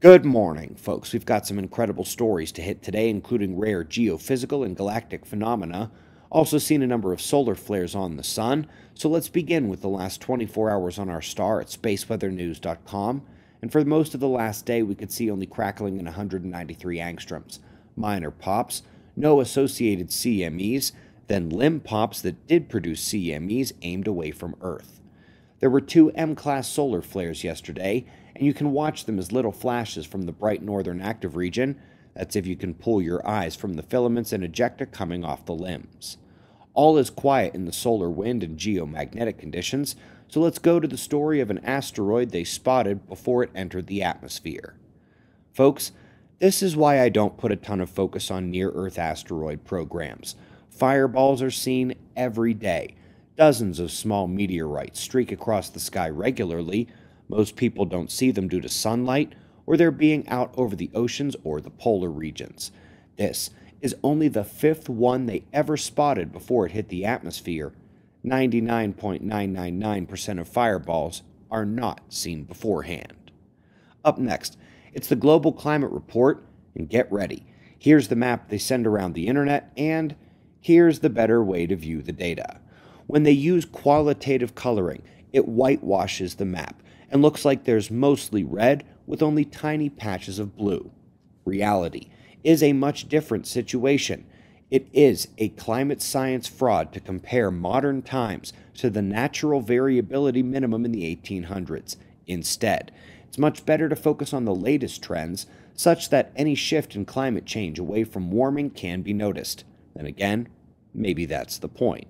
Good morning, folks. We've got some incredible stories to hit today, including rare geophysical and galactic phenomena. Also, seen a number of solar flares on the sun. So let's begin with the last 24 hours on our star at spaceweathernews.com. And for most of the last day, we could see only crackling in 193 angstroms. Minor pops, no associated CMEs, then limb pops that did produce CMEs aimed away from Earth. There were two M class solar flares yesterday, and you can watch them as little flashes from the bright northern active region. That's if you can pull your eyes from the filaments and ejecta coming off the limbs. All is quiet in the solar wind and geomagnetic conditions, so let's go to the story of an asteroid they spotted before it entered the atmosphere. Folks, this is why I don't put a ton of focus on near Earth asteroid programs. Fireballs are seen every day. Dozens of small meteorites streak across the sky regularly, most people don't see them due to sunlight or their being out over the oceans or the polar regions. This is only the fifth one they ever spotted before it hit the atmosphere. 99.999% of fireballs are not seen beforehand. Up next, it's the Global Climate Report, and get ready. Here's the map they send around the internet, and here's the better way to view the data. When they use qualitative coloring, it whitewashes the map and looks like there's mostly red with only tiny patches of blue. Reality is a much different situation. It is a climate science fraud to compare modern times to the natural variability minimum in the 1800s. Instead, it's much better to focus on the latest trends, such that any shift in climate change away from warming can be noticed. Then again, maybe that's the point.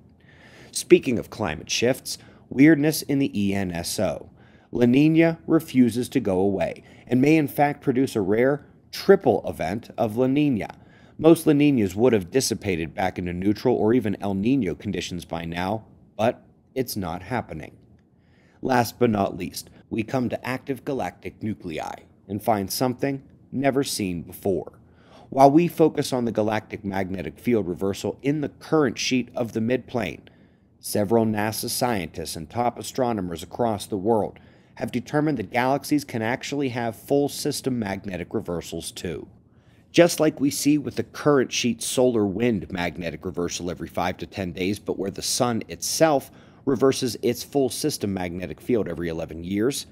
Speaking of climate shifts, weirdness in the ENSO. La Nina refuses to go away and may in fact produce a rare triple event of La Nina. Most La Ninas would have dissipated back into neutral or even El Nino conditions by now, but it's not happening. Last but not least, we come to active galactic nuclei and find something never seen before. While we focus on the galactic magnetic field reversal in the current sheet of the midplane, several NASA scientists and top astronomers across the world have determined that galaxies can actually have full system magnetic reversals too. Just like we see with the current sheet solar wind magnetic reversal every 5 to 10 days, but where the Sun itself reverses its full system magnetic field every 11 years,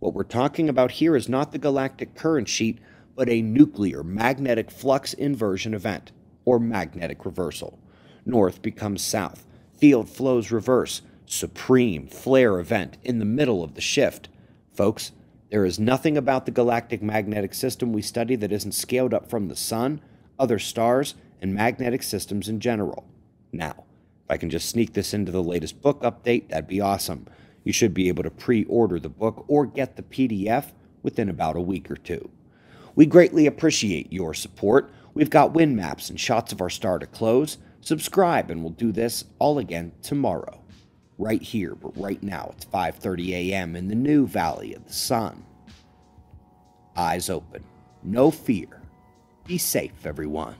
what we're talking about here is not the galactic current sheet, but a nuclear magnetic flux inversion event, or magnetic reversal. North becomes south, field flows reverse, supreme flare event in the middle of the shift. Folks, there is nothing about the galactic magnetic system we study that isn't scaled up from the sun, other stars, and magnetic systems in general. Now, if I can just sneak this into the latest book update, that'd be awesome. You should be able to pre order the book or get the PDF within about a week or two. We greatly appreciate your support. We've got wind maps and shots of our star to close. Subscribe, and we'll do this all again tomorrow right here, but right now it's 5:30 a.m. in the new Valley of the Sun. Eyes open, no fear. Be safe, everyone.